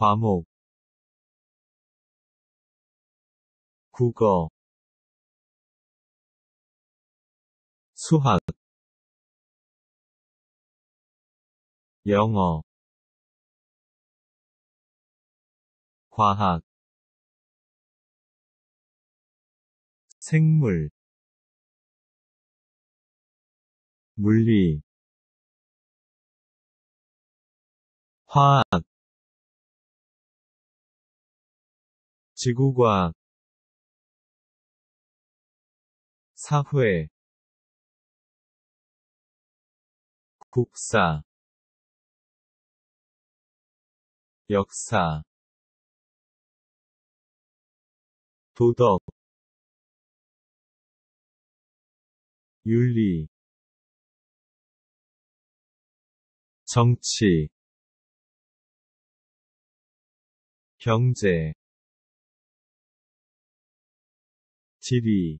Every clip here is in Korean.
과목 국어 수학 영어 과학 생물 물리 화학 지구과학 사회 국사 역사 도덕 윤리 정치 경제 지리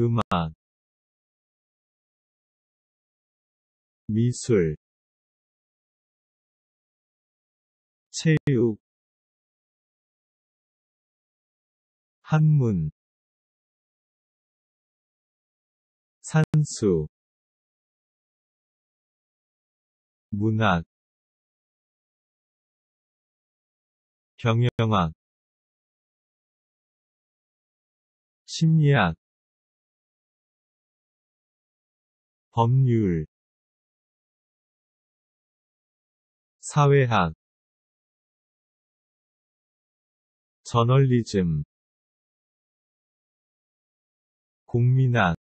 음악 미술 체육 한문 산수 문학 경영학 심리학 법률 사회학 저널리즘 국민학